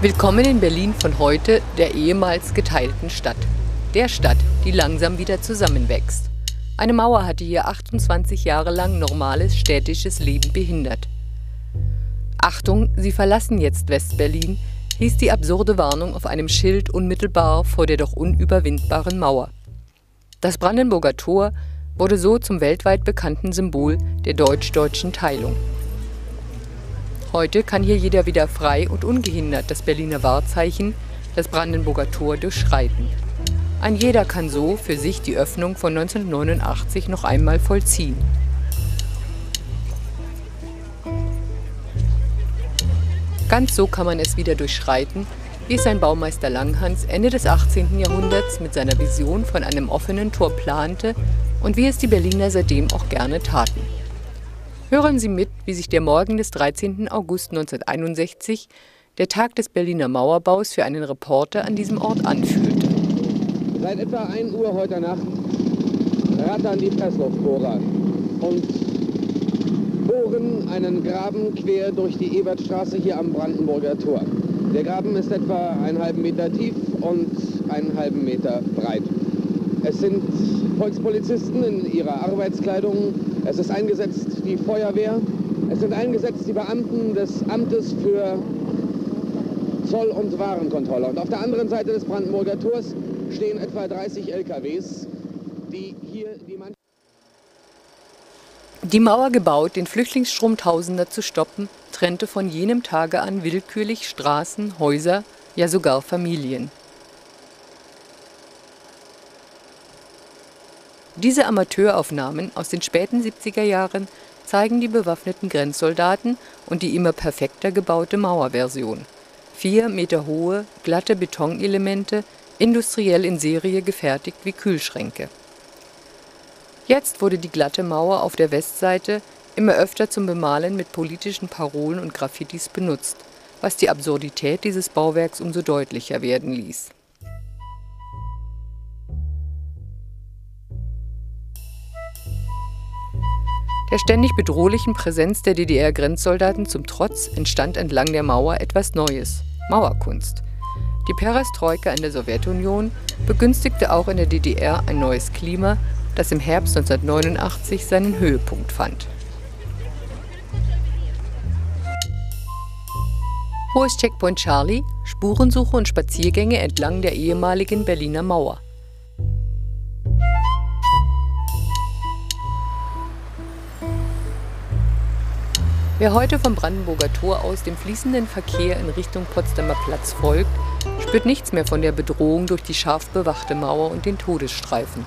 Willkommen in Berlin von heute, der ehemals geteilten Stadt. Der Stadt, die langsam wieder zusammenwächst. Eine Mauer hatte hier 28 Jahre lang normales städtisches Leben behindert. Achtung, Sie verlassen jetzt West-Berlin, hieß die absurde Warnung auf einem Schild unmittelbar vor der doch unüberwindbaren Mauer. Das Brandenburger Tor wurde so zum weltweit bekannten Symbol der deutsch-deutschen Teilung. Heute kann hier jeder wieder frei und ungehindert das Berliner Wahrzeichen, das Brandenburger Tor, durchschreiten. Ein jeder kann so für sich die Öffnung von 1989 noch einmal vollziehen. Ganz so kann man es wieder durchschreiten, wie es sein Baumeister Langhans Ende des 18. Jahrhunderts mit seiner Vision von einem offenen Tor plante und wie es die Berliner seitdem auch gerne taten. Hören Sie mit, wie sich der Morgen des 13. August 1961, der Tag des Berliner Mauerbaus, für einen Reporter an diesem Ort anfühlte. Seit etwa 1 Uhr heute Nacht rattern die Pressluftbohrer und bohren einen Graben quer durch die Ebertstraße hier am Brandenburger Tor. Der Graben ist etwa einen halben Meter tief und einen halben Meter breit. Es sind Volkspolizisten in ihrer Arbeitskleidung. Es ist eingesetzt die Feuerwehr. Es sind eingesetzt die Beamten des Amtes für Zoll- und Warenkontrolle. Und auf der anderen Seite des Brandenburger Tors stehen etwa 30 LKWs, die hier die Mannschaft Die Mauer gebaut, den Flüchtlingsstrom Tausender zu stoppen, trennte von jenem Tage an willkürlich Straßen, Häuser, ja sogar Familien. Diese Amateuraufnahmen aus den späten 70er Jahren zeigen die bewaffneten Grenzsoldaten und die immer perfekter gebaute Mauerversion. Vier Meter hohe, glatte Betonelemente, industriell in Serie gefertigt wie Kühlschränke. Jetzt wurde die glatte Mauer auf der Westseite immer öfter zum Bemalen mit politischen Parolen und Graffitis benutzt, was die Absurdität dieses Bauwerks umso deutlicher werden ließ. Der ständig bedrohlichen Präsenz der DDR-Grenzsoldaten zum Trotz entstand entlang der Mauer etwas Neues: Mauerkunst. Die Perestroika in der Sowjetunion begünstigte auch in der DDR ein neues Klima, das im Herbst 1989 seinen Höhepunkt fand. Ist Checkpoint Charlie? Spurensuche und Spaziergänge entlang der ehemaligen Berliner Mauer. Wer heute vom Brandenburger Tor aus dem fließenden Verkehr in Richtung Potsdamer Platz folgt, spürt nichts mehr von der Bedrohung durch die scharf bewachte Mauer und den Todesstreifen.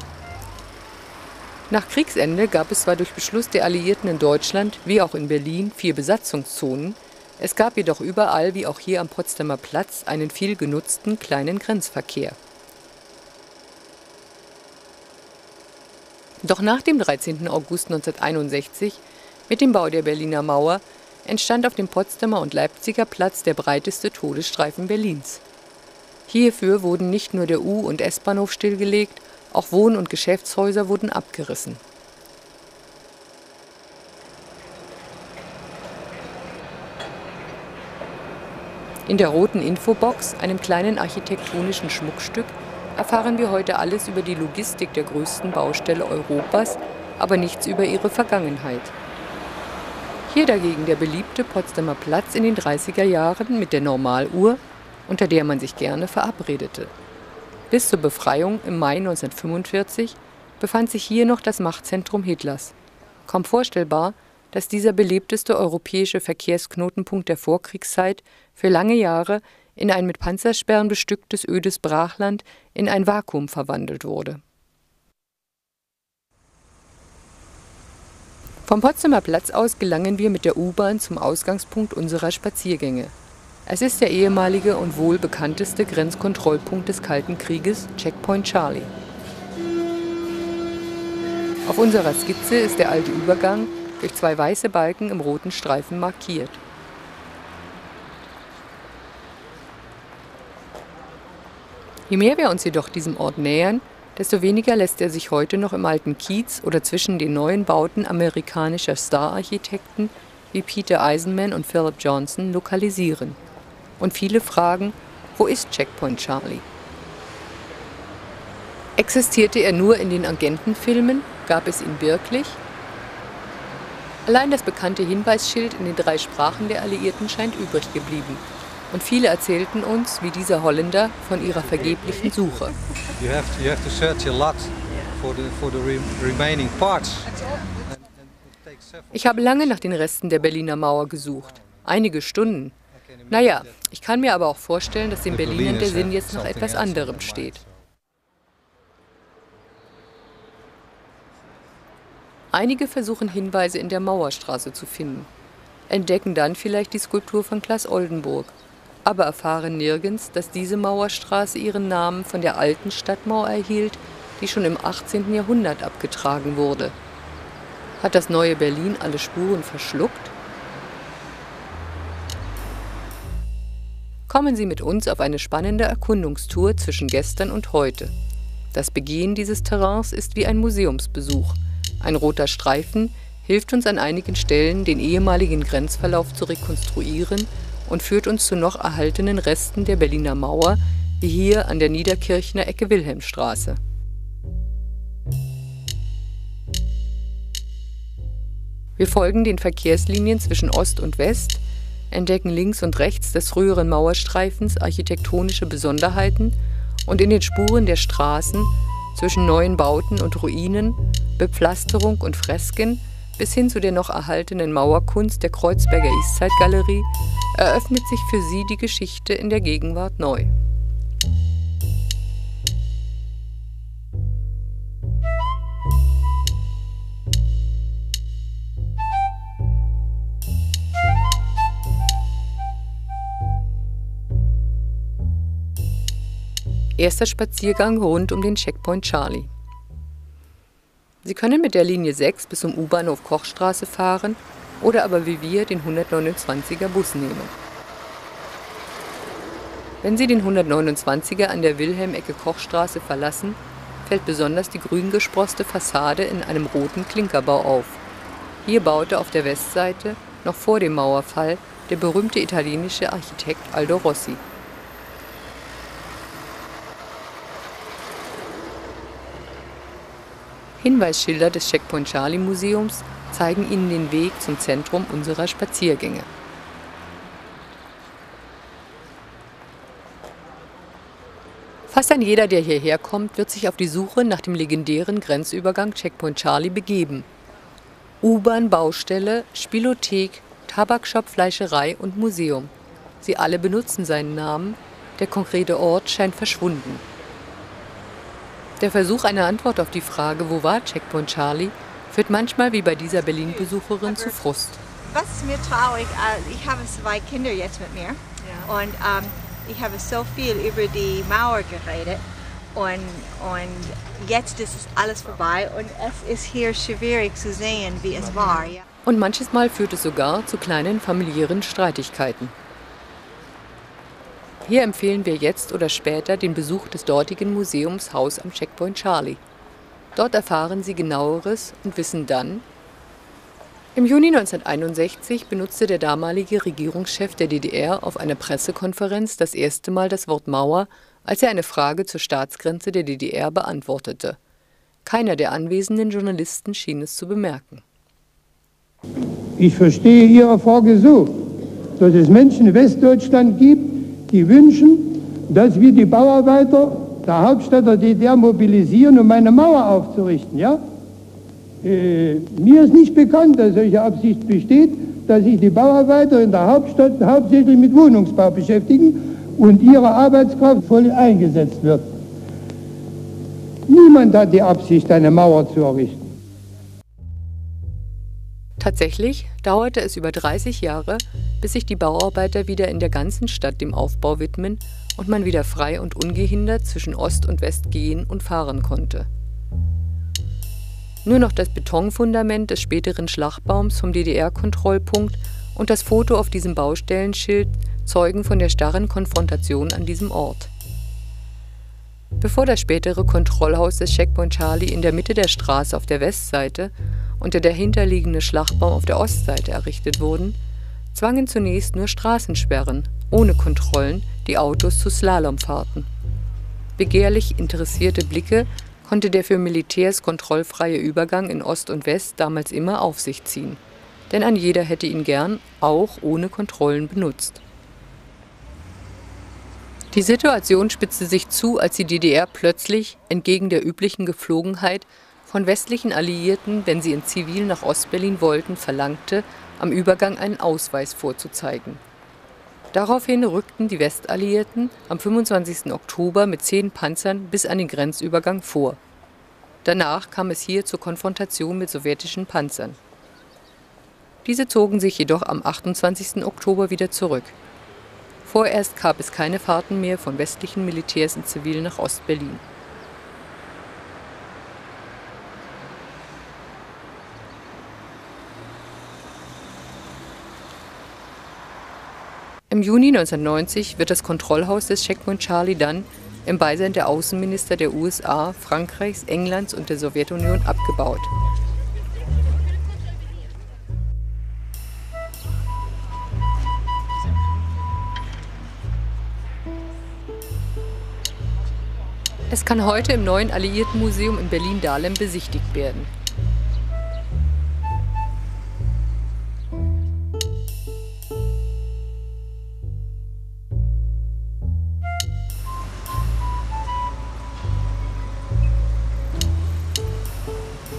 Nach Kriegsende gab es zwar durch Beschluss der Alliierten in Deutschland wie auch in Berlin vier Besatzungszonen, es gab jedoch überall wie auch hier am Potsdamer Platz einen viel genutzten kleinen Grenzverkehr. Doch nach dem 13. August 1961 mit dem Bau der Berliner Mauer entstand auf dem Potsdamer und Leipziger Platz der breiteste Todesstreifen Berlins. Hierfür wurden nicht nur der U- und S-Bahnhof stillgelegt, auch Wohn- und Geschäftshäuser wurden abgerissen. In der roten Infobox, einem kleinen architektonischen Schmuckstück, erfahren wir heute alles über die Logistik der größten Baustelle Europas, aber nichts über ihre Vergangenheit. Hier dagegen der beliebte Potsdamer Platz in den 30er Jahren mit der Normaluhr, unter der man sich gerne verabredete. Bis zur Befreiung im Mai 1945 befand sich hier noch das Machtzentrum Hitlers. Kaum vorstellbar, dass dieser belebteste europäische Verkehrsknotenpunkt der Vorkriegszeit für lange Jahre in ein mit Panzersperren bestücktes ödes Brachland in ein Vakuum verwandelt wurde. Vom Potsdamer Platz aus gelangen wir mit der U-Bahn zum Ausgangspunkt unserer Spaziergänge. Es ist der ehemalige und wohl bekannteste Grenzkontrollpunkt des Kalten Krieges, Checkpoint Charlie. Auf unserer Skizze ist der alte Übergang durch zwei weiße Balken im roten Streifen markiert. Je mehr wir uns jedoch diesem Ort nähern, desto weniger lässt er sich heute noch im alten Kiez oder zwischen den neuen Bauten amerikanischer Star-Architekten wie Peter Eisenman und Philip Johnson lokalisieren. Und viele fragen, wo ist Checkpoint Charlie? Existierte er nur in den Agentenfilmen? Gab es ihn wirklich? Allein das bekannte Hinweisschild in den drei Sprachen der Alliierten scheint übrig geblieben. Und viele erzählten uns, wie dieser Holländer, von ihrer vergeblichen Suche. Ich habe lange nach den Resten der Berliner Mauer gesucht. Einige Stunden. Naja, ich kann mir aber auch vorstellen, dass den Berlinern der Sinn jetzt nach etwas anderem steht. Einige versuchen Hinweise in der Mauerstraße zu finden, entdecken dann vielleicht die Skulptur von Klaas Oldenburg, aber erfahren nirgends, dass diese Mauerstraße ihren Namen von der alten Stadtmauer erhielt, die schon im 18. Jahrhundert abgetragen wurde. Hat das neue Berlin alle Spuren verschluckt? Kommen Sie mit uns auf eine spannende Erkundungstour zwischen gestern und heute. Das Begehen dieses Terrains ist wie ein Museumsbesuch – ein roter Streifen hilft uns an einigen Stellen, den ehemaligen Grenzverlauf zu rekonstruieren und führt uns zu noch erhaltenen Resten der Berliner Mauer, wie hier an der Niederkirchner Ecke Wilhelmstraße. Wir folgen den Verkehrslinien zwischen Ost und West, entdecken links und rechts des früheren Mauerstreifens architektonische Besonderheiten und in den Spuren der Straßen zwischen neuen Bauten und Ruinen, Bepflasterung und Fresken bis hin zu der noch erhaltenen Mauerkunst der Kreuzberger Eastside-Galerie eröffnet sich für sie die Geschichte in der Gegenwart neu. Erster Spaziergang rund um den Checkpoint Charlie. Sie können mit der Linie 6 bis zum U-Bahnhof Kochstraße fahren oder aber wie wir den 129er Bus nehmen. Wenn Sie den 129er an der Wilhelm-Ecke Kochstraße verlassen, fällt besonders die grün gesproste Fassade in einem roten Klinkerbau auf. Hier baute auf der Westseite, noch vor dem Mauerfall, der berühmte italienische Architekt Aldo Rossi. Hinweisschilder des Checkpoint Charlie Museums zeigen Ihnen den Weg zum Zentrum unserer Spaziergänge. Fast ein jeder, der hierher kommt, wird sich auf die Suche nach dem legendären Grenzübergang Checkpoint Charlie begeben. U-Bahn, Baustelle, Spielothek, Tabakshop, Fleischerei und Museum. Sie alle benutzen seinen Namen, der konkrete Ort scheint verschwunden. Der Versuch einer Antwort auf die Frage, wo war Checkpoint Charlie, führt manchmal wie bei dieser Berlin-Besucherin zu Frust. Was ist mir traurig, äh, ich habe zwei Kinder jetzt mit mir ja. und ähm, ich habe so viel über die Mauer geredet und, und jetzt ist es alles vorbei und es ist hier schwierig zu sehen, wie es war. Ja. Und manches Mal führt es sogar zu kleinen familiären Streitigkeiten. Hier empfehlen wir jetzt oder später den Besuch des dortigen Museums Haus am Checkpoint Charlie. Dort erfahren Sie genaueres und wissen dann, im Juni 1961 benutzte der damalige Regierungschef der DDR auf einer Pressekonferenz das erste Mal das Wort Mauer, als er eine Frage zur Staatsgrenze der DDR beantwortete. Keiner der anwesenden Journalisten schien es zu bemerken. Ich verstehe Ihre Frage so, dass es Menschen in Westdeutschland gibt, die wünschen, dass wir die Bauarbeiter der Hauptstadt der DDR mobilisieren, um eine Mauer aufzurichten. Ja? Äh, mir ist nicht bekannt, dass solche Absicht besteht, dass sich die Bauarbeiter in der Hauptstadt hauptsächlich mit Wohnungsbau beschäftigen und ihre Arbeitskraft voll eingesetzt wird. Niemand hat die Absicht, eine Mauer zu errichten. Tatsächlich dauerte es über 30 Jahre, bis sich die Bauarbeiter wieder in der ganzen Stadt dem Aufbau widmen und man wieder frei und ungehindert zwischen Ost und West gehen und fahren konnte. Nur noch das Betonfundament des späteren Schlachtbaums vom DDR-Kontrollpunkt und das Foto auf diesem Baustellenschild zeugen von der starren Konfrontation an diesem Ort. Bevor das spätere Kontrollhaus des Checkpoint Charlie in der Mitte der Straße auf der Westseite und der dahinterliegende Schlachtbaum auf der Ostseite errichtet wurden, zwangen zunächst nur Straßensperren, ohne Kontrollen, die Autos zu Slalomfahrten. Begehrlich interessierte Blicke konnte der für Militärs kontrollfreie Übergang in Ost und West damals immer auf sich ziehen. Denn ein jeder hätte ihn gern, auch ohne Kontrollen, benutzt. Die Situation spitzte sich zu, als die DDR plötzlich, entgegen der üblichen Geflogenheit, von westlichen Alliierten, wenn sie in Zivil nach Ostberlin wollten, verlangte, am Übergang einen Ausweis vorzuzeigen. Daraufhin rückten die Westalliierten am 25. Oktober mit zehn Panzern bis an den Grenzübergang vor. Danach kam es hier zur Konfrontation mit sowjetischen Panzern. Diese zogen sich jedoch am 28. Oktober wieder zurück. Vorerst gab es keine Fahrten mehr von westlichen Militärs in Zivil nach Ostberlin. Im Juni 1990 wird das Kontrollhaus des Checkpoint Charlie dann im Beisein der Außenminister der USA, Frankreichs, Englands und der Sowjetunion abgebaut. Es kann heute im neuen Alliiertenmuseum in Berlin-Dahlem besichtigt werden.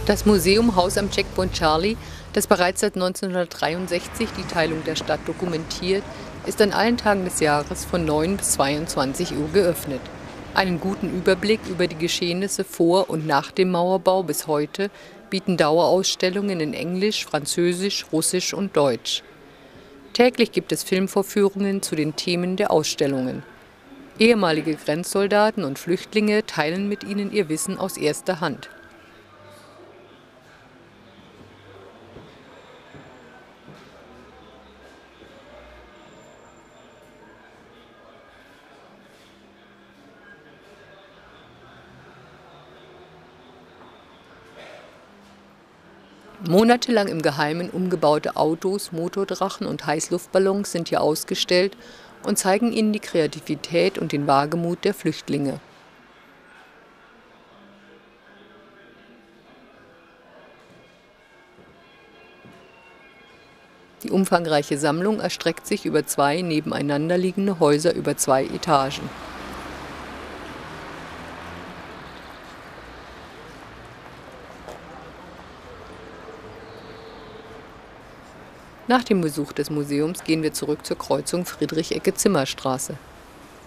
Das Museum Haus am Checkpoint Charlie, das bereits seit 1963 die Teilung der Stadt dokumentiert, ist an allen Tagen des Jahres von 9 bis 22 Uhr geöffnet. Einen guten Überblick über die Geschehnisse vor und nach dem Mauerbau bis heute bieten Dauerausstellungen in Englisch, Französisch, Russisch und Deutsch. Täglich gibt es Filmvorführungen zu den Themen der Ausstellungen. Ehemalige Grenzsoldaten und Flüchtlinge teilen mit ihnen ihr Wissen aus erster Hand. Monatelang im Geheimen umgebaute Autos, Motordrachen und Heißluftballons sind hier ausgestellt und zeigen ihnen die Kreativität und den Wagemut der Flüchtlinge. Die umfangreiche Sammlung erstreckt sich über zwei nebeneinander liegende Häuser über zwei Etagen. Nach dem Besuch des Museums gehen wir zurück zur Kreuzung Friedrich-Ecke-Zimmerstraße.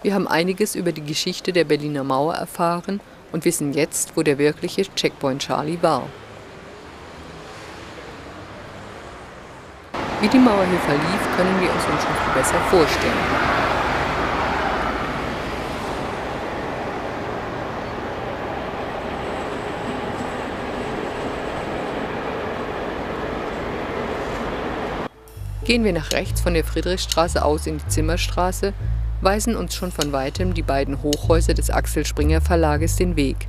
Wir haben einiges über die Geschichte der Berliner Mauer erfahren und wissen jetzt, wo der wirkliche Checkpoint Charlie war. Wie die Mauer hier verlief, können wir uns schon viel besser vorstellen. Gehen wir nach rechts von der Friedrichstraße aus in die Zimmerstraße, weisen uns schon von weitem die beiden Hochhäuser des Axel Springer Verlages den Weg.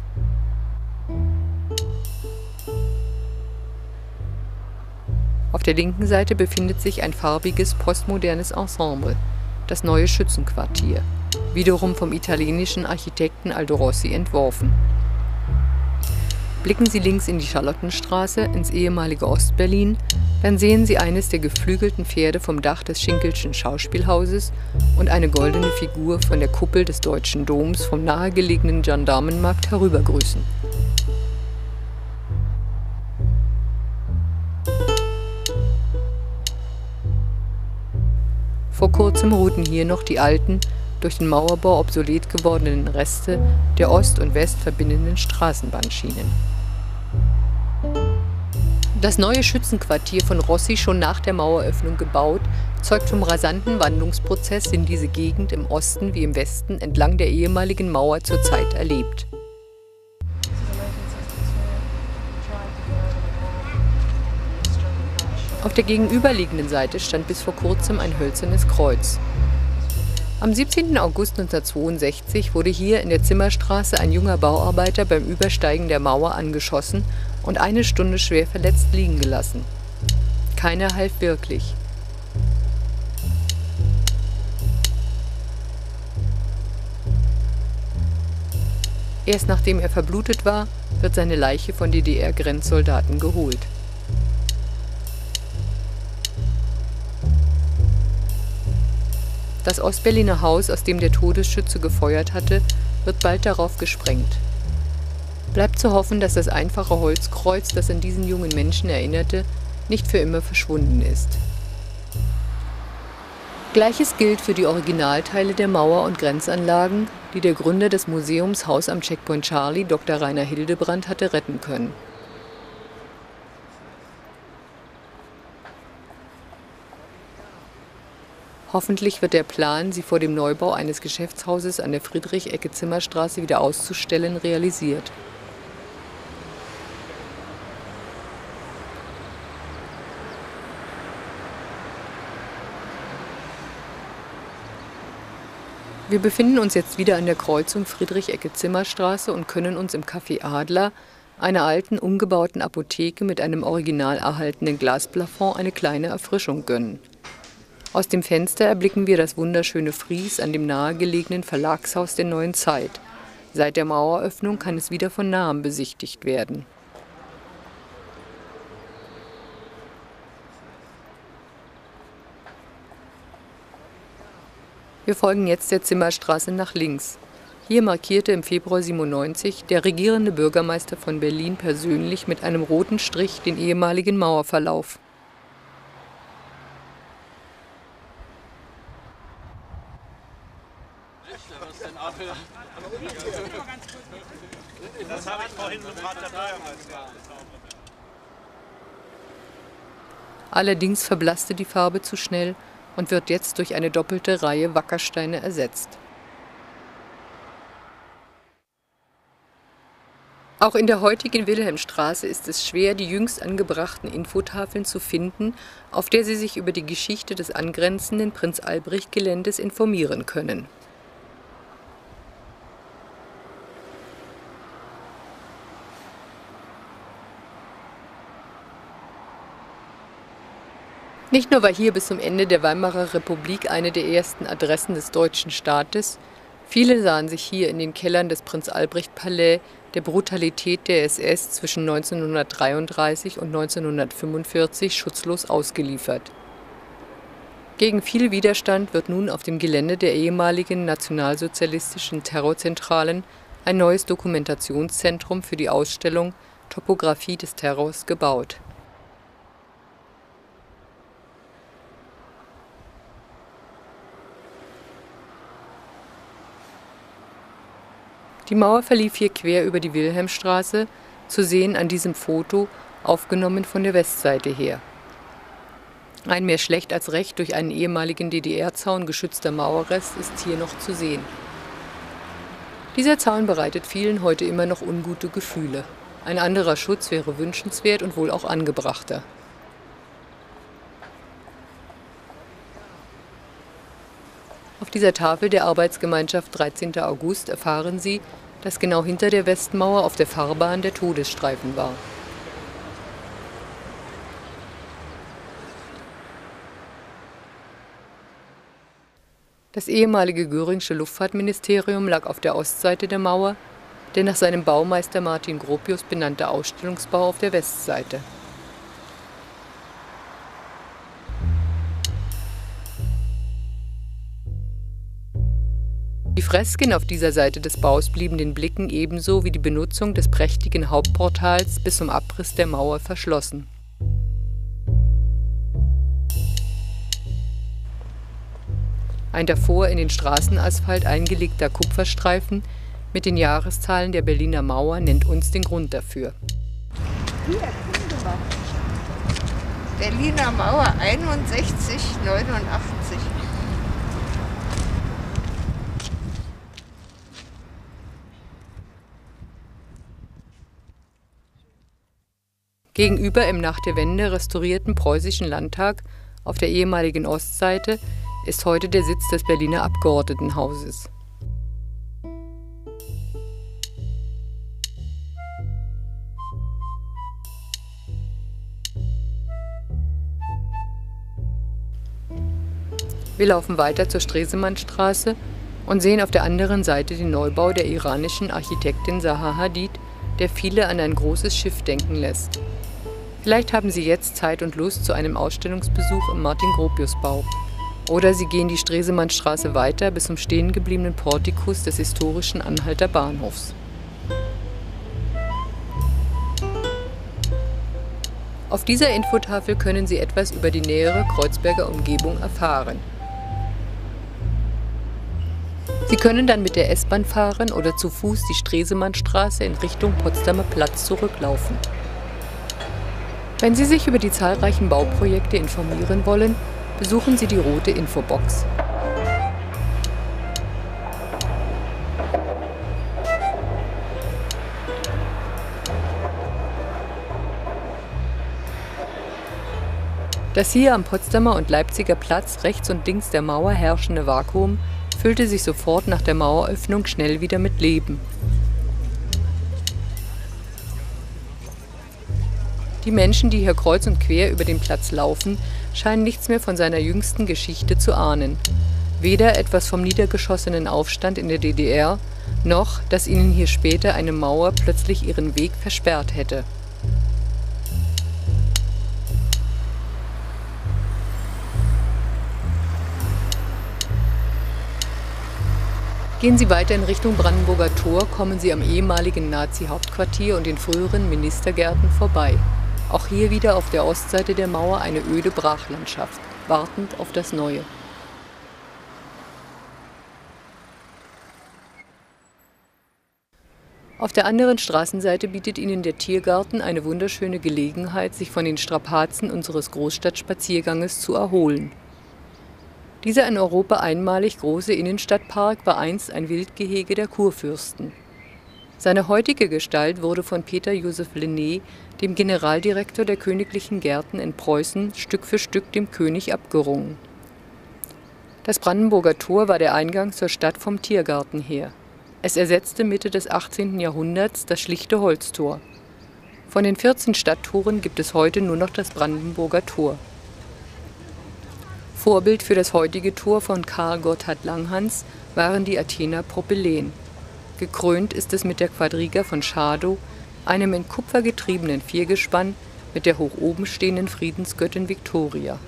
Auf der linken Seite befindet sich ein farbiges postmodernes Ensemble, das neue Schützenquartier, wiederum vom italienischen Architekten Aldo Rossi entworfen. Blicken Sie links in die Charlottenstraße, ins ehemalige Ostberlin, dann sehen Sie eines der geflügelten Pferde vom Dach des Schinkelschen Schauspielhauses und eine goldene Figur von der Kuppel des Deutschen Doms vom nahegelegenen Gendarmenmarkt herübergrüßen. Vor kurzem ruhten hier noch die alten, durch den Mauerbau obsolet gewordenen Reste der Ost und West verbindenden Straßenbahnschienen. Das neue Schützenquartier von Rossi, schon nach der Maueröffnung gebaut, zeugt vom rasanten Wandlungsprozess, den diese Gegend im Osten wie im Westen entlang der ehemaligen Mauer zurzeit erlebt. Auf der gegenüberliegenden Seite stand bis vor kurzem ein hölzernes Kreuz. Am 17. August 1962 wurde hier in der Zimmerstraße ein junger Bauarbeiter beim Übersteigen der Mauer angeschossen und eine Stunde schwer verletzt liegen gelassen. Keiner half wirklich. Erst nachdem er verblutet war, wird seine Leiche von DDR-Grenzsoldaten geholt. Das Ostberliner Haus, aus dem der Todesschütze gefeuert hatte, wird bald darauf gesprengt. Bleibt zu hoffen, dass das einfache Holzkreuz, das an diesen jungen Menschen erinnerte, nicht für immer verschwunden ist. Gleiches gilt für die Originalteile der Mauer- und Grenzanlagen, die der Gründer des Museums Haus am Checkpoint Charlie, Dr. Rainer Hildebrand, hatte retten können. Hoffentlich wird der Plan, sie vor dem Neubau eines Geschäftshauses an der Friedrich-Ecke-Zimmerstraße wieder auszustellen, realisiert. Wir befinden uns jetzt wieder an der Kreuzung Friedrich-Ecke-Zimmerstraße und können uns im Café Adler, einer alten, umgebauten Apotheke mit einem original erhaltenen Glasplafond, eine kleine Erfrischung gönnen. Aus dem Fenster erblicken wir das wunderschöne Fries an dem nahegelegenen Verlagshaus der Neuen Zeit. Seit der Maueröffnung kann es wieder von nahem besichtigt werden. Wir folgen jetzt der Zimmerstraße nach links. Hier markierte im Februar 97 der regierende Bürgermeister von Berlin persönlich mit einem roten Strich den ehemaligen Mauerverlauf. Allerdings verblasste die Farbe zu schnell und wird jetzt durch eine doppelte Reihe Wackersteine ersetzt. Auch in der heutigen Wilhelmstraße ist es schwer, die jüngst angebrachten Infotafeln zu finden, auf der Sie sich über die Geschichte des angrenzenden Prinz-Albrecht-Geländes informieren können. Nicht nur war hier bis zum Ende der Weimarer Republik eine der ersten Adressen des deutschen Staates, viele sahen sich hier in den Kellern des Prinz-Albrecht-Palais der Brutalität der SS zwischen 1933 und 1945 schutzlos ausgeliefert. Gegen viel Widerstand wird nun auf dem Gelände der ehemaligen nationalsozialistischen Terrorzentralen ein neues Dokumentationszentrum für die Ausstellung Topographie des Terrors gebaut Die Mauer verlief hier quer über die Wilhelmstraße, zu sehen an diesem Foto, aufgenommen von der Westseite her. Ein mehr schlecht als recht durch einen ehemaligen DDR-Zaun geschützter Mauerrest ist hier noch zu sehen. Dieser Zaun bereitet vielen heute immer noch ungute Gefühle. Ein anderer Schutz wäre wünschenswert und wohl auch angebrachter. Auf dieser Tafel der Arbeitsgemeinschaft 13. August erfahren Sie, dass genau hinter der Westmauer auf der Fahrbahn der Todesstreifen war. Das ehemalige Göringsche Luftfahrtministerium lag auf der Ostseite der Mauer, der nach seinem Baumeister Martin Gropius benannte Ausstellungsbau auf der Westseite. Die Fresken auf dieser Seite des Baus blieben den Blicken ebenso wie die Benutzung des prächtigen Hauptportals bis zum Abriss der Mauer verschlossen. Ein davor in den Straßenasphalt eingelegter Kupferstreifen mit den Jahreszahlen der Berliner Mauer nennt uns den Grund dafür. Hier, Berliner Mauer 61, 89. Gegenüber im nach der Wende restaurierten Preußischen Landtag auf der ehemaligen Ostseite ist heute der Sitz des Berliner Abgeordnetenhauses. Wir laufen weiter zur Stresemannstraße und sehen auf der anderen Seite den Neubau der iranischen Architektin Zaha Hadid, der viele an ein großes Schiff denken lässt. Vielleicht haben Sie jetzt Zeit und Lust zu einem Ausstellungsbesuch im Martin-Gropius-Bau. Oder Sie gehen die Stresemannstraße weiter bis zum stehen gebliebenen Portikus des historischen Anhalter Bahnhofs. Auf dieser Infotafel können Sie etwas über die nähere Kreuzberger Umgebung erfahren. Sie können dann mit der S-Bahn fahren oder zu Fuß die Stresemannstraße in Richtung Potsdamer Platz zurücklaufen. Wenn Sie sich über die zahlreichen Bauprojekte informieren wollen, besuchen Sie die rote Infobox. Das hier am Potsdamer und Leipziger Platz rechts und links der Mauer herrschende Vakuum füllte sich sofort nach der Maueröffnung schnell wieder mit Leben. Die Menschen, die hier kreuz und quer über den Platz laufen, scheinen nichts mehr von seiner jüngsten Geschichte zu ahnen. Weder etwas vom niedergeschossenen Aufstand in der DDR, noch, dass ihnen hier später eine Mauer plötzlich ihren Weg versperrt hätte. Gehen Sie weiter in Richtung Brandenburger Tor, kommen Sie am ehemaligen Nazi-Hauptquartier und den früheren Ministergärten vorbei. Auch hier wieder auf der Ostseite der Mauer eine öde Brachlandschaft, wartend auf das Neue. Auf der anderen Straßenseite bietet Ihnen der Tiergarten eine wunderschöne Gelegenheit, sich von den Strapazen unseres Großstadtspazierganges zu erholen. Dieser in Europa einmalig große Innenstadtpark war einst ein Wildgehege der Kurfürsten. Seine heutige Gestalt wurde von Peter Joseph Lenné, dem Generaldirektor der königlichen Gärten in Preußen, Stück für Stück dem König abgerungen. Das Brandenburger Tor war der Eingang zur Stadt vom Tiergarten her. Es ersetzte Mitte des 18. Jahrhunderts das schlichte Holztor. Von den 14 Stadttoren gibt es heute nur noch das Brandenburger Tor. Vorbild für das heutige Tor von Karl Gotthard Langhans waren die Athener Propyläen. Gekrönt ist es mit der Quadriga von Schadow, einem in Kupfer getriebenen Viergespann mit der hoch oben stehenden Friedensgöttin Victoria.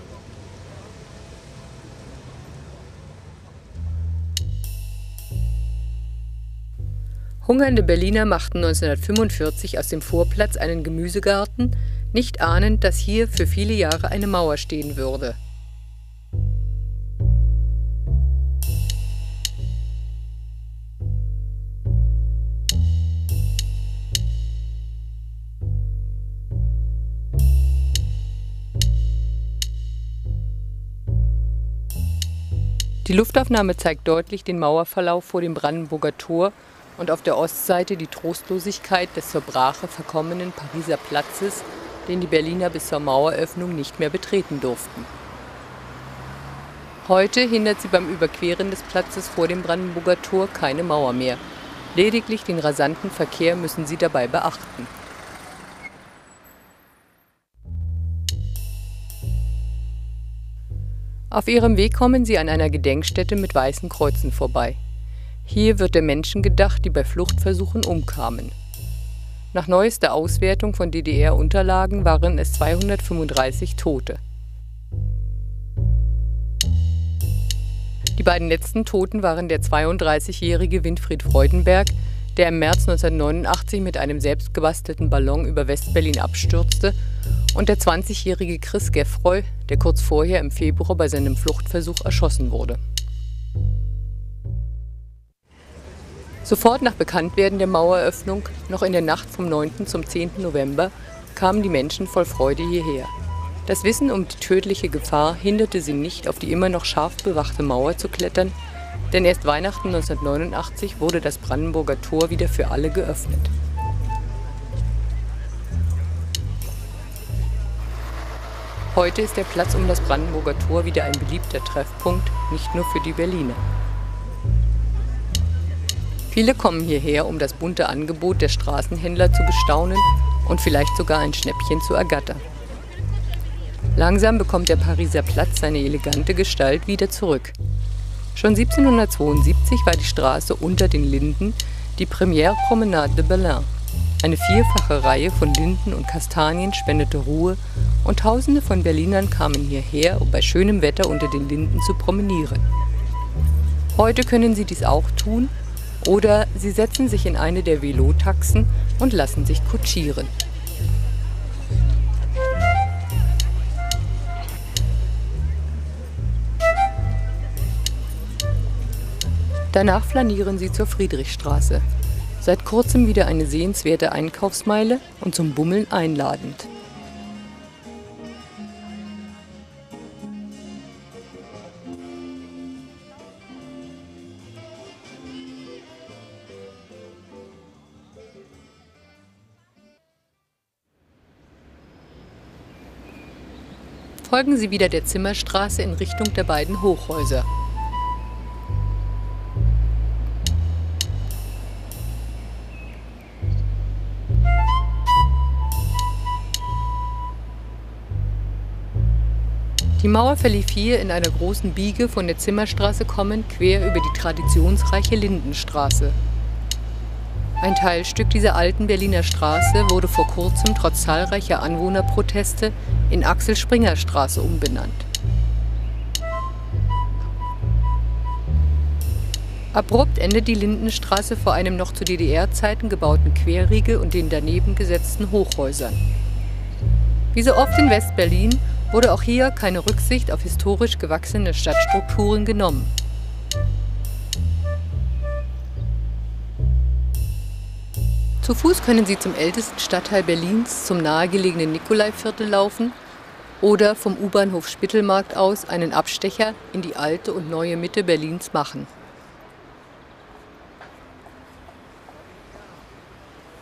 Hungernde Berliner machten 1945 aus dem Vorplatz einen Gemüsegarten, nicht ahnend, dass hier für viele Jahre eine Mauer stehen würde Die Luftaufnahme zeigt deutlich den Mauerverlauf vor dem Brandenburger Tor und auf der Ostseite die Trostlosigkeit des zur Brache verkommenen Pariser Platzes, den die Berliner bis zur Maueröffnung nicht mehr betreten durften. Heute hindert sie beim Überqueren des Platzes vor dem Brandenburger Tor keine Mauer mehr. Lediglich den rasanten Verkehr müssen sie dabei beachten. Auf ihrem Weg kommen sie an einer Gedenkstätte mit weißen Kreuzen vorbei. Hier wird der Menschen gedacht, die bei Fluchtversuchen umkamen. Nach neuester Auswertung von DDR-Unterlagen waren es 235 Tote. Die beiden letzten Toten waren der 32-jährige Winfried Freudenberg, der im März 1989 mit einem selbstgebastelten Ballon über Westberlin abstürzte, und der 20-jährige Chris Geffroy, der kurz vorher im Februar bei seinem Fluchtversuch erschossen wurde. Sofort nach Bekanntwerden der Maueröffnung, noch in der Nacht vom 9. zum 10. November, kamen die Menschen voll Freude hierher. Das Wissen um die tödliche Gefahr hinderte sie nicht, auf die immer noch scharf bewachte Mauer zu klettern, denn erst Weihnachten 1989 wurde das Brandenburger Tor wieder für alle geöffnet. Heute ist der Platz um das Brandenburger Tor wieder ein beliebter Treffpunkt, nicht nur für die Berliner. Viele kommen hierher, um das bunte Angebot der Straßenhändler zu bestaunen und vielleicht sogar ein Schnäppchen zu ergattern. Langsam bekommt der Pariser Platz seine elegante Gestalt wieder zurück. Schon 1772 war die Straße unter den Linden die Première Promenade de Berlin. Eine vierfache Reihe von Linden und Kastanien spendete Ruhe und Tausende von Berlinern kamen hierher, um bei schönem Wetter unter den Linden zu promenieren. Heute können sie dies auch tun oder sie setzen sich in eine der Velotaxen und lassen sich kutschieren. Danach flanieren sie zur Friedrichstraße. Seit kurzem wieder eine sehenswerte Einkaufsmeile und zum Bummeln einladend. Folgen Sie wieder der Zimmerstraße in Richtung der beiden Hochhäuser. Die Mauer verlief hier in einer großen Biege von der Zimmerstraße kommend quer über die traditionsreiche Lindenstraße. Ein Teilstück dieser alten Berliner Straße wurde vor kurzem trotz zahlreicher Anwohnerproteste in Axel-Springer-Straße umbenannt. Abrupt endet die Lindenstraße vor einem noch zu DDR-Zeiten gebauten Querriegel und den daneben gesetzten Hochhäusern. Wie so oft in West-Berlin wurde auch hier keine Rücksicht auf historisch gewachsene Stadtstrukturen genommen. Zu Fuß können Sie zum ältesten Stadtteil Berlins, zum nahegelegenen Nikolaiviertel laufen oder vom U-Bahnhof Spittelmarkt aus einen Abstecher in die alte und neue Mitte Berlins machen.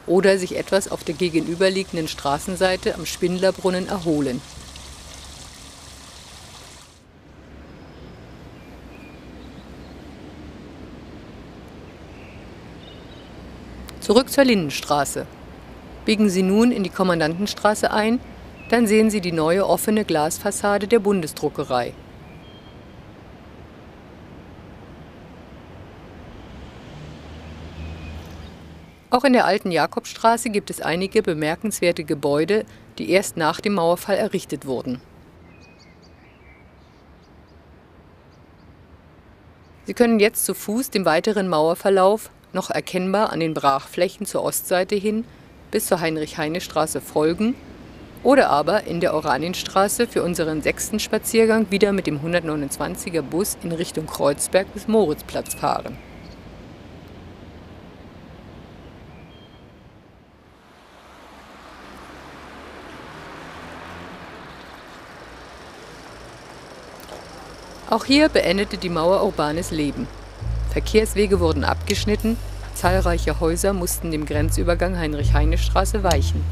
Oder sich etwas auf der gegenüberliegenden Straßenseite am Spindlerbrunnen erholen. Zurück zur Lindenstraße. Biegen Sie nun in die Kommandantenstraße ein, dann sehen Sie die neue offene Glasfassade der Bundesdruckerei. Auch in der alten Jakobstraße gibt es einige bemerkenswerte Gebäude, die erst nach dem Mauerfall errichtet wurden. Sie können jetzt zu Fuß dem weiteren Mauerverlauf noch erkennbar an den Brachflächen zur Ostseite hin bis zur Heinrich-Heine-Straße folgen oder aber in der Oranienstraße für unseren sechsten Spaziergang wieder mit dem 129er Bus in Richtung Kreuzberg bis Moritzplatz fahren. Auch hier beendete die Mauer urbanes Leben. Verkehrswege wurden abgeschnitten, zahlreiche Häuser mussten dem Grenzübergang Heinrich-Heine-Straße weichen.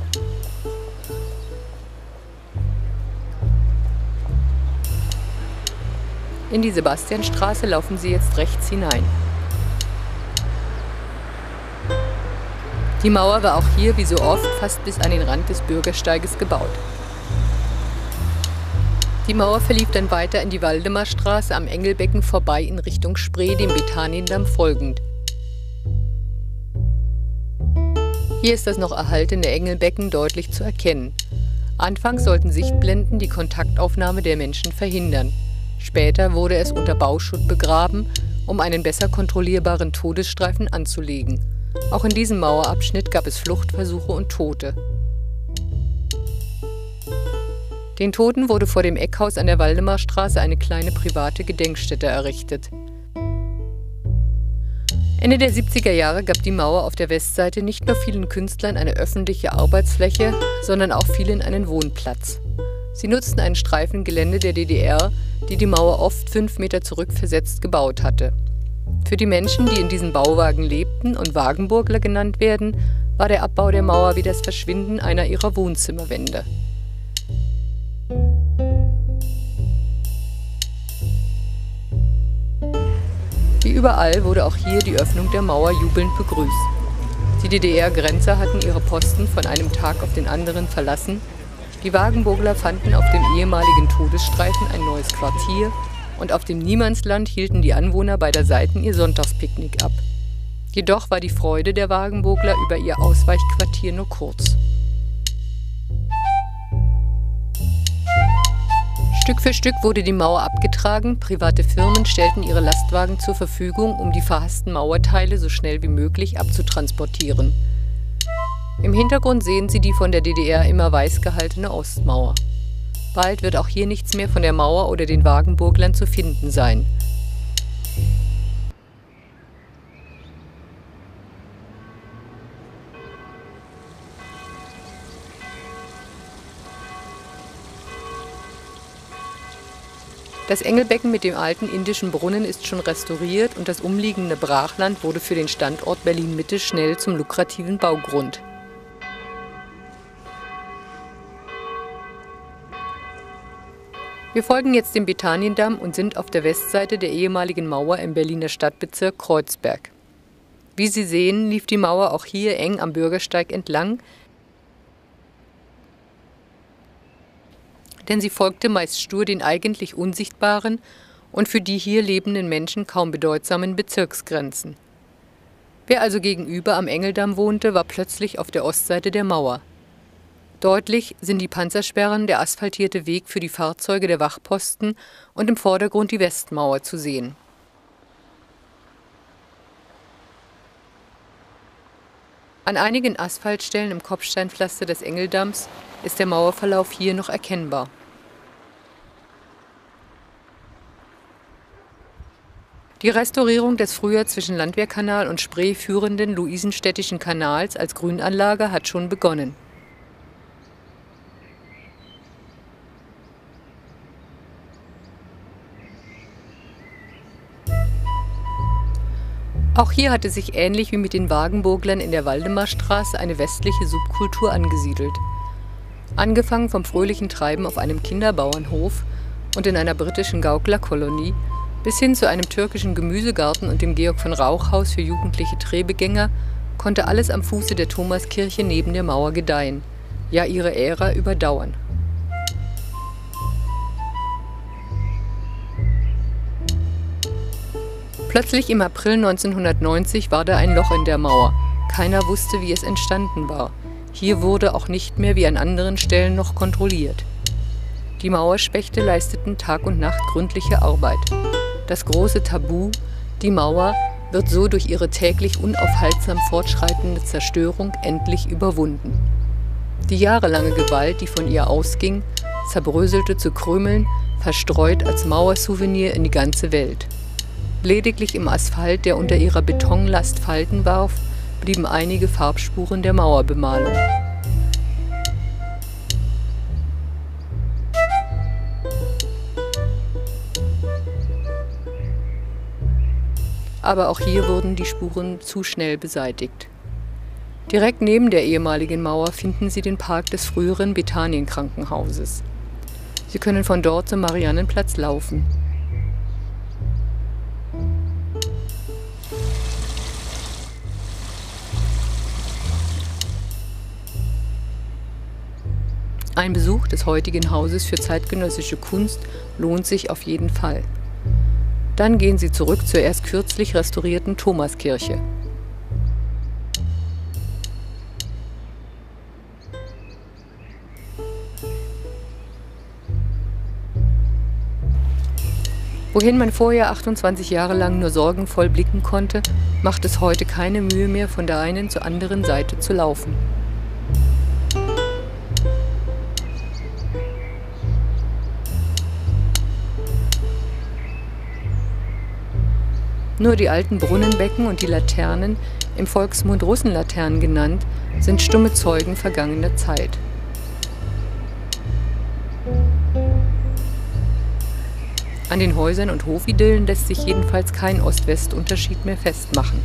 In die Sebastianstraße laufen sie jetzt rechts hinein. Die Mauer war auch hier wie so oft fast bis an den Rand des Bürgersteiges gebaut. Die Mauer verlief dann weiter in die Waldemarstraße am Engelbecken vorbei in Richtung Spree, dem Betaniendamm folgend. Hier ist das noch erhaltene Engelbecken deutlich zu erkennen. Anfangs sollten Sichtblenden die Kontaktaufnahme der Menschen verhindern. Später wurde es unter Bauschutt begraben, um einen besser kontrollierbaren Todesstreifen anzulegen. Auch in diesem Mauerabschnitt gab es Fluchtversuche und Tote. Den Toten wurde vor dem Eckhaus an der Waldemarstraße eine kleine private Gedenkstätte errichtet. Ende der 70er Jahre gab die Mauer auf der Westseite nicht nur vielen Künstlern eine öffentliche Arbeitsfläche, sondern auch vielen einen Wohnplatz. Sie nutzten einen Streifen Gelände der DDR, die die Mauer oft fünf Meter zurückversetzt gebaut hatte. Für die Menschen, die in diesen Bauwagen lebten und Wagenburgler genannt werden, war der Abbau der Mauer wie das Verschwinden einer ihrer Wohnzimmerwände. Überall wurde auch hier die Öffnung der Mauer jubelnd begrüßt. Die DDR-Grenzer hatten ihre Posten von einem Tag auf den anderen verlassen. Die Wagenburgler fanden auf dem ehemaligen Todesstreifen ein neues Quartier und auf dem Niemandsland hielten die Anwohner beider Seiten ihr Sonntagspicknick ab. Jedoch war die Freude der Wagenburgler über ihr Ausweichquartier nur kurz. Stück für Stück wurde die Mauer abgetragen, private Firmen stellten ihre Lastwagen zur Verfügung, um die verhassten Mauerteile so schnell wie möglich abzutransportieren. Im Hintergrund sehen Sie die von der DDR immer weiß gehaltene Ostmauer. Bald wird auch hier nichts mehr von der Mauer oder den Wagenburglern zu finden sein. Das Engelbecken mit dem alten indischen Brunnen ist schon restauriert und das umliegende Brachland wurde für den Standort Berlin-Mitte schnell zum lukrativen Baugrund. Wir folgen jetzt dem Betaniendamm und sind auf der Westseite der ehemaligen Mauer im Berliner Stadtbezirk Kreuzberg. Wie Sie sehen, lief die Mauer auch hier eng am Bürgersteig entlang, denn sie folgte meist stur den eigentlich unsichtbaren und für die hier lebenden Menschen kaum bedeutsamen Bezirksgrenzen. Wer also gegenüber am Engeldamm wohnte, war plötzlich auf der Ostseite der Mauer. Deutlich sind die Panzersperren, der asphaltierte Weg für die Fahrzeuge der Wachposten und im Vordergrund die Westmauer zu sehen. An einigen Asphaltstellen im Kopfsteinpflaster des Engeldamms ist der Mauerverlauf hier noch erkennbar. Die Restaurierung des früher zwischen Landwehrkanal und Spree führenden Luisenstädtischen Kanals als Grünanlage hat schon begonnen. Auch hier hatte sich ähnlich wie mit den Wagenburglern in der Waldemarstraße eine westliche Subkultur angesiedelt. Angefangen vom fröhlichen Treiben auf einem Kinderbauernhof und in einer britischen Gauklerkolonie bis hin zu einem türkischen Gemüsegarten und dem Georg von Rauch Haus für jugendliche Drehbegänger konnte alles am Fuße der Thomaskirche neben der Mauer gedeihen, ja ihre Ära überdauern. Plötzlich im April 1990 war da ein Loch in der Mauer. Keiner wusste, wie es entstanden war. Hier wurde auch nicht mehr wie an anderen Stellen noch kontrolliert. Die Mauerspechte leisteten Tag und Nacht gründliche Arbeit. Das große Tabu, die Mauer, wird so durch ihre täglich unaufhaltsam fortschreitende Zerstörung endlich überwunden. Die jahrelange Gewalt, die von ihr ausging, zerbröselte zu Krümeln, verstreut als Mauersouvenir in die ganze Welt. Lediglich im Asphalt, der unter ihrer Betonlast Falten warf, blieben einige Farbspuren der Mauerbemalung. Aber auch hier wurden die Spuren zu schnell beseitigt. Direkt neben der ehemaligen Mauer finden Sie den Park des früheren Bethanien-Krankenhauses. Sie können von dort zum Mariannenplatz laufen. Ein Besuch des heutigen Hauses für zeitgenössische Kunst lohnt sich auf jeden Fall. Dann gehen Sie zurück zur erst kürzlich restaurierten Thomaskirche. Wohin man vorher 28 Jahre lang nur sorgenvoll blicken konnte, macht es heute keine Mühe mehr, von der einen zur anderen Seite zu laufen. Nur die alten Brunnenbecken und die Laternen, im Volksmund Russenlaternen genannt, sind stumme Zeugen vergangener Zeit. An den Häusern und Hofidyllen lässt sich jedenfalls kein Ost-West-Unterschied mehr festmachen.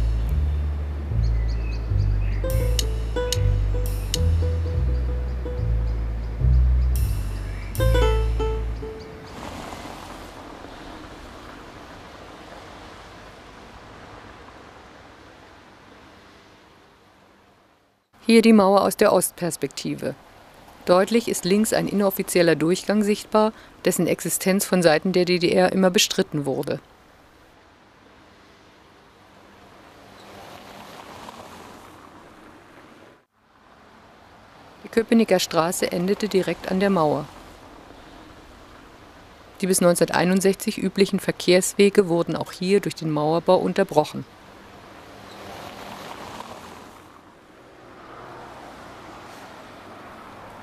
Hier die Mauer aus der Ostperspektive. Deutlich ist links ein inoffizieller Durchgang sichtbar, dessen Existenz von Seiten der DDR immer bestritten wurde. Die Köpenicker Straße endete direkt an der Mauer. Die bis 1961 üblichen Verkehrswege wurden auch hier durch den Mauerbau unterbrochen.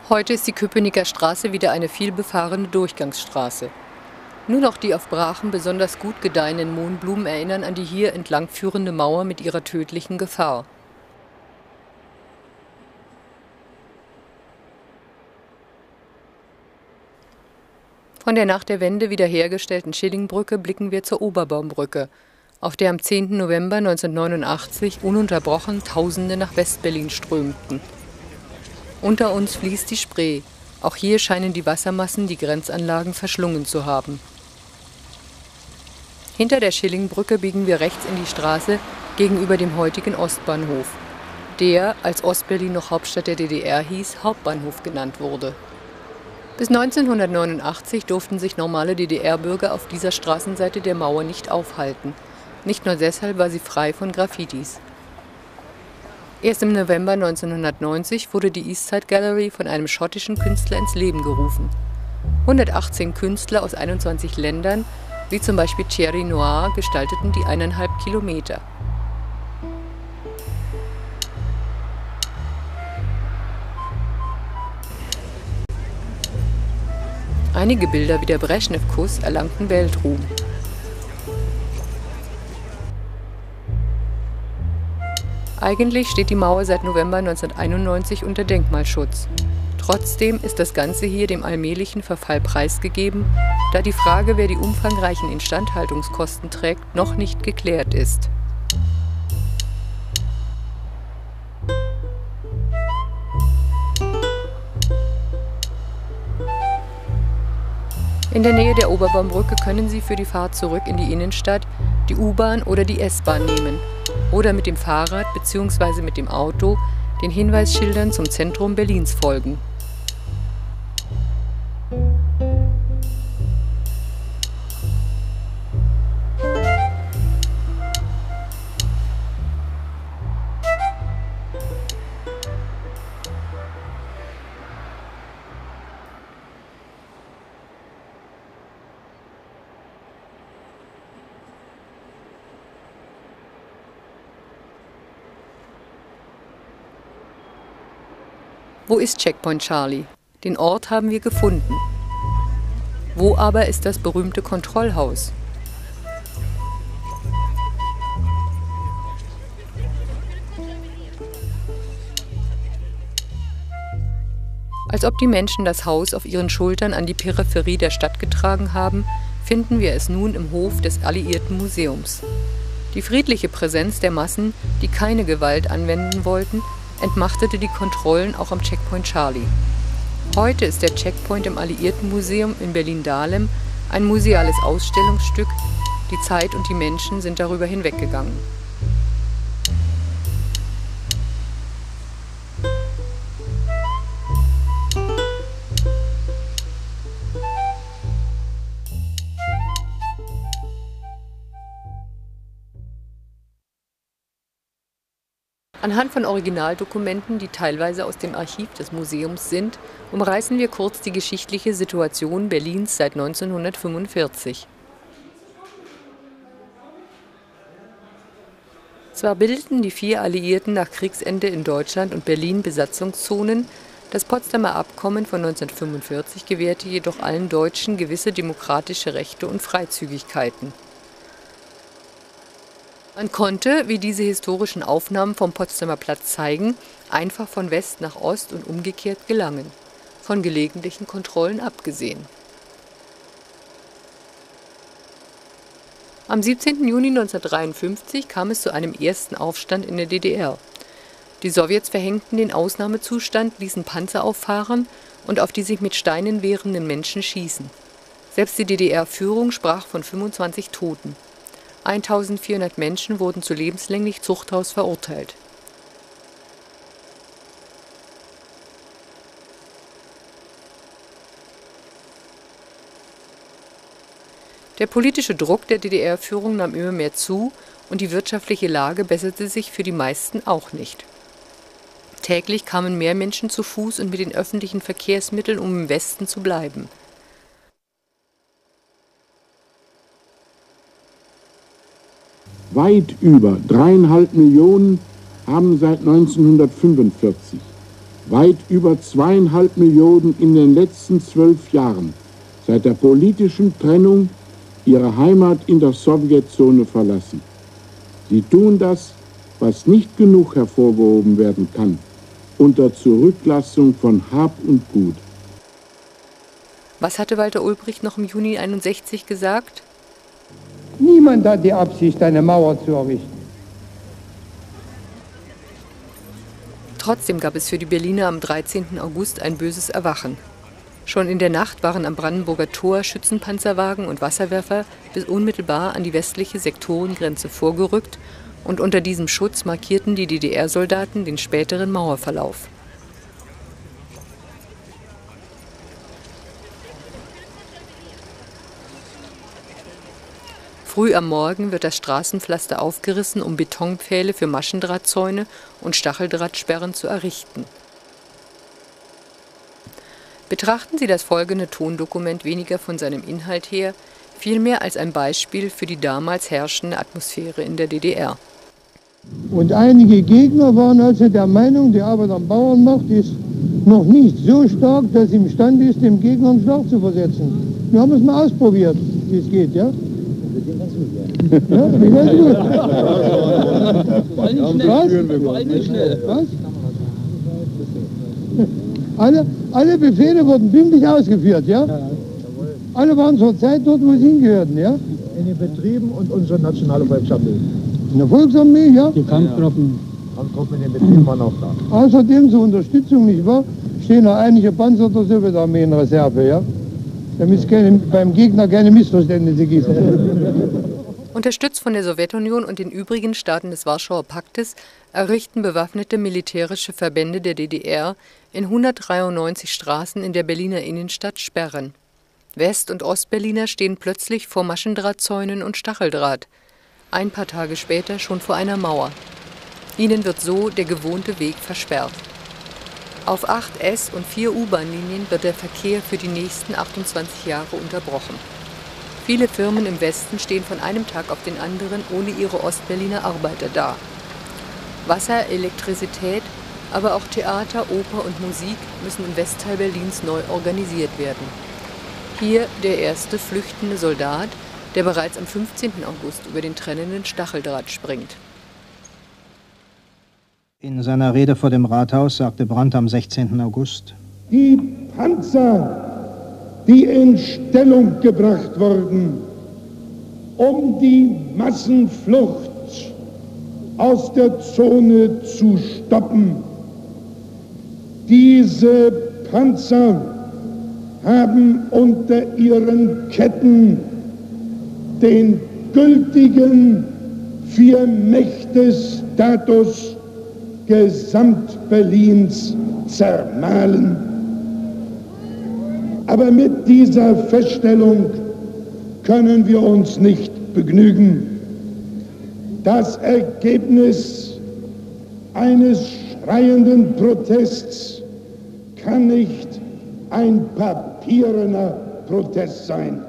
Heute ist die Köpenicker Straße wieder eine vielbefahrene Durchgangsstraße. Nur noch die auf Brachen besonders gut gedeihenden Mohnblumen erinnern an die hier entlangführende Mauer mit ihrer tödlichen Gefahr. Von der nach der Wende wiederhergestellten Schillingbrücke blicken wir zur Oberbaumbrücke, auf der am 10. November 1989 ununterbrochen Tausende nach Westberlin strömten. Unter uns fließt die Spree. Auch hier scheinen die Wassermassen die Grenzanlagen verschlungen zu haben. Hinter der Schillingbrücke biegen wir rechts in die Straße gegenüber dem heutigen Ostbahnhof, der, als Ostberlin noch Hauptstadt der DDR hieß, Hauptbahnhof genannt wurde. Bis 1989 durften sich normale DDR-Bürger auf dieser Straßenseite der Mauer nicht aufhalten. Nicht nur deshalb war sie frei von Graffitis. Erst im November 1990 wurde die Eastside Gallery von einem schottischen Künstler ins Leben gerufen. 118 Künstler aus 21 Ländern, wie zum Beispiel Thierry Noir, gestalteten die eineinhalb Kilometer. Einige Bilder wie der Brezhnev-Kuss erlangten Weltruhm. Eigentlich steht die Mauer seit November 1991 unter Denkmalschutz. Trotzdem ist das Ganze hier dem allmählichen Verfall preisgegeben, da die Frage, wer die umfangreichen Instandhaltungskosten trägt, noch nicht geklärt ist. In der Nähe der Oberbaumbrücke können Sie für die Fahrt zurück in die Innenstadt die U-Bahn oder die S-Bahn nehmen oder mit dem Fahrrad bzw. mit dem Auto den Hinweisschildern zum Zentrum Berlins folgen. Wo ist Checkpoint Charlie? Den Ort haben wir gefunden. Wo aber ist das berühmte Kontrollhaus? Als ob die Menschen das Haus auf ihren Schultern an die Peripherie der Stadt getragen haben, finden wir es nun im Hof des Alliierten Museums. Die friedliche Präsenz der Massen, die keine Gewalt anwenden wollten, entmachtete die Kontrollen auch am Checkpoint Charlie. Heute ist der Checkpoint im Alliiertenmuseum in Berlin-Dahlem ein museales Ausstellungsstück. Die Zeit und die Menschen sind darüber hinweggegangen. Anhand von Originaldokumenten, die teilweise aus dem Archiv des Museums sind, umreißen wir kurz die geschichtliche Situation Berlins seit 1945. Zwar bildeten die vier Alliierten nach Kriegsende in Deutschland und Berlin Besatzungszonen, das Potsdamer Abkommen von 1945 gewährte jedoch allen Deutschen gewisse demokratische Rechte und Freizügigkeiten. Man konnte, wie diese historischen Aufnahmen vom Potsdamer Platz zeigen, einfach von West nach Ost und umgekehrt gelangen, von gelegentlichen Kontrollen abgesehen. Am 17. Juni 1953 kam es zu einem ersten Aufstand in der DDR. Die Sowjets verhängten den Ausnahmezustand, ließen Panzer auffahren und auf die sich mit Steinen wehrenden Menschen schießen. Selbst die DDR-Führung sprach von 25 Toten. 1400 Menschen wurden zu lebenslänglich Zuchthaus verurteilt. Der politische Druck der DDR-Führung nahm immer mehr zu und die wirtschaftliche Lage besserte sich für die meisten auch nicht. Täglich kamen mehr Menschen zu Fuß und mit den öffentlichen Verkehrsmitteln, um im Westen zu bleiben – Weit über dreieinhalb Millionen haben seit 1945, weit über zweieinhalb Millionen in den letzten zwölf Jahren seit der politischen Trennung ihre Heimat in der Sowjetzone verlassen. Sie tun das, was nicht genug hervorgehoben werden kann, unter Zurücklassung von Hab und Gut. Was hatte Walter Ulbricht noch im Juni 61 gesagt? Niemand hat die Absicht, eine Mauer zu errichten. Trotzdem gab es für die Berliner am 13. August ein böses Erwachen. Schon in der Nacht waren am Brandenburger Tor Schützenpanzerwagen und Wasserwerfer bis unmittelbar an die westliche Sektorengrenze vorgerückt und unter diesem Schutz markierten die DDR-Soldaten den späteren Mauerverlauf. Früh am Morgen wird das Straßenpflaster aufgerissen, um Betonpfähle für Maschendrahtzäune und Stacheldrahtsperren zu errichten. Betrachten Sie das folgende Tondokument weniger von seinem Inhalt her, vielmehr als ein Beispiel für die damals herrschende Atmosphäre in der DDR. Und einige Gegner waren also der Meinung, die Arbeit am Bauernmacht ist noch nicht so stark, dass sie imstande ist, dem Gegner einen Schlag zu versetzen. Wir haben es mal ausprobiert, wie es geht, ja? Ja, wir ganz gut. Was? Was? Alle, alle Befehle wurden pünktlich ausgeführt, ja? Alle waren zur Zeit dort, wo sie hingehörten, ja? In den Betrieben und unsere nationale Volksarmee. In der Volksarmee, ja? Die Kampftruppen. Kampftruppen in den Betrieben waren auch da. Außerdem zur Unterstützung, nicht wahr, stehen noch einige Panzer der Sowjetarmee in Reserve, ja? Damit es keine, beim Gegner keine Missverständnisse gibt. Unterstützt von der Sowjetunion und den übrigen Staaten des Warschauer Paktes errichten bewaffnete militärische Verbände der DDR in 193 Straßen in der Berliner Innenstadt Sperren. West- und Ostberliner stehen plötzlich vor Maschendrahtzäunen und Stacheldraht, ein paar Tage später schon vor einer Mauer. Ihnen wird so der gewohnte Weg versperrt. Auf acht S- und vier U-Bahn-Linien wird der Verkehr für die nächsten 28 Jahre unterbrochen. Viele Firmen im Westen stehen von einem Tag auf den anderen ohne ihre Ostberliner Arbeiter da. Wasser, Elektrizität, aber auch Theater, Oper und Musik müssen im Westteil Berlins neu organisiert werden. Hier der erste flüchtende Soldat, der bereits am 15. August über den trennenden Stacheldraht springt. In seiner Rede vor dem Rathaus sagte Brandt am 16. August, Die Panzer, die in Stellung gebracht wurden, um die Massenflucht aus der Zone zu stoppen. Diese Panzer haben unter ihren Ketten den gültigen Vier-Mächte-Status Gesamtberlins zermahlen. Aber mit dieser Feststellung können wir uns nicht begnügen. Das Ergebnis eines schreienden Protests kann nicht ein papierener Protest sein.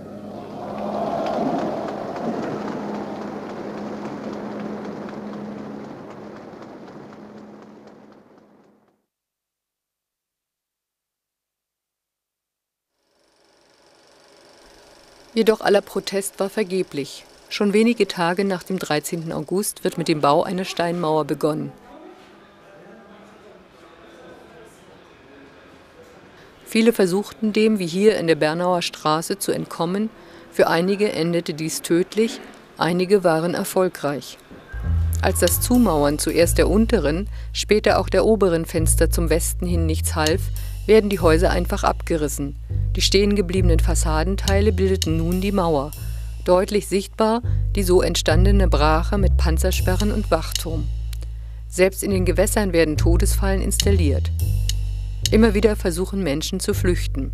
Jedoch aller Protest war vergeblich. Schon wenige Tage nach dem 13. August wird mit dem Bau einer Steinmauer begonnen. Viele versuchten dem, wie hier in der Bernauer Straße, zu entkommen. Für einige endete dies tödlich, einige waren erfolgreich. Als das Zumauern zuerst der unteren, später auch der oberen Fenster zum Westen hin nichts half, werden die Häuser einfach abgerissen. Die stehen gebliebenen Fassadenteile bildeten nun die Mauer. Deutlich sichtbar die so entstandene Brache mit Panzersperren und Wachturm. Selbst in den Gewässern werden Todesfallen installiert. Immer wieder versuchen Menschen zu flüchten.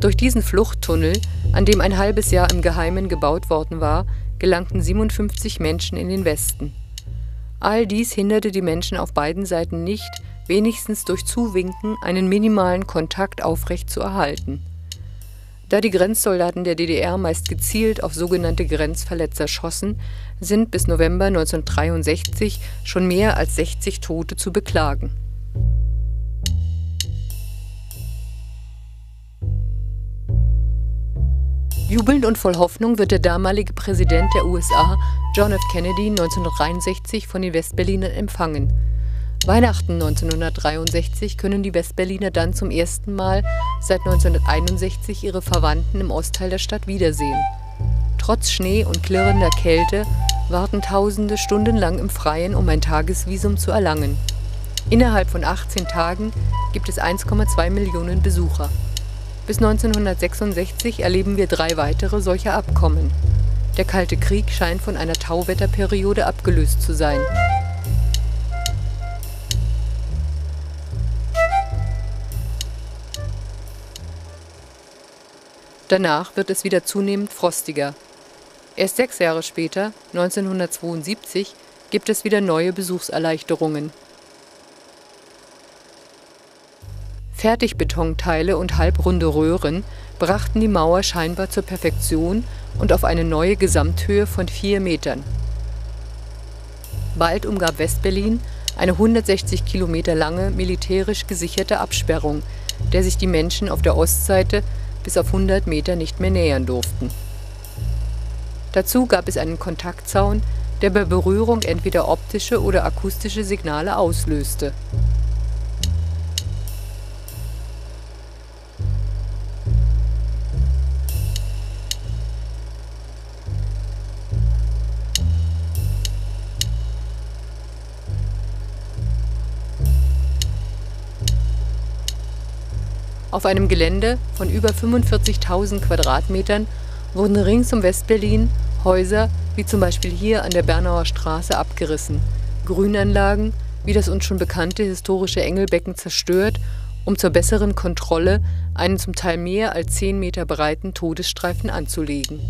Durch diesen Fluchttunnel, an dem ein halbes Jahr im Geheimen gebaut worden war, gelangten 57 Menschen in den Westen. All dies hinderte die Menschen auf beiden Seiten nicht, wenigstens durch Zuwinken einen minimalen Kontakt aufrecht zu erhalten. Da die Grenzsoldaten der DDR meist gezielt auf sogenannte Grenzverletzer schossen, sind bis November 1963 schon mehr als 60 Tote zu beklagen. Jubelnd und voll Hoffnung wird der damalige Präsident der USA, John F. Kennedy, 1963 von den Westberlinern empfangen. Weihnachten 1963 können die Westberliner dann zum ersten Mal seit 1961 ihre Verwandten im Ostteil der Stadt wiedersehen. Trotz Schnee und klirrender Kälte warten Tausende stundenlang im Freien, um ein Tagesvisum zu erlangen. Innerhalb von 18 Tagen gibt es 1,2 Millionen Besucher. Bis 1966 erleben wir drei weitere solcher Abkommen. Der Kalte Krieg scheint von einer Tauwetterperiode abgelöst zu sein. Danach wird es wieder zunehmend frostiger. Erst sechs Jahre später, 1972, gibt es wieder neue Besuchserleichterungen. Fertigbetonteile und halbrunde Röhren brachten die Mauer scheinbar zur Perfektion und auf eine neue Gesamthöhe von vier Metern. Bald umgab Westberlin eine 160 Kilometer lange militärisch gesicherte Absperrung, der sich die Menschen auf der Ostseite bis auf 100 Meter nicht mehr nähern durften. Dazu gab es einen Kontaktzaun, der bei Berührung entweder optische oder akustische Signale auslöste Auf einem Gelände von über 45.000 Quadratmetern wurden rings um Westberlin Häuser wie zum Beispiel hier an der Bernauer Straße abgerissen, Grünanlagen wie das uns schon bekannte historische Engelbecken zerstört, um zur besseren Kontrolle einen zum Teil mehr als 10 Meter breiten Todesstreifen anzulegen.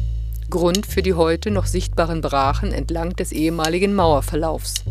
Grund für die heute noch sichtbaren Brachen entlang des ehemaligen Mauerverlaufs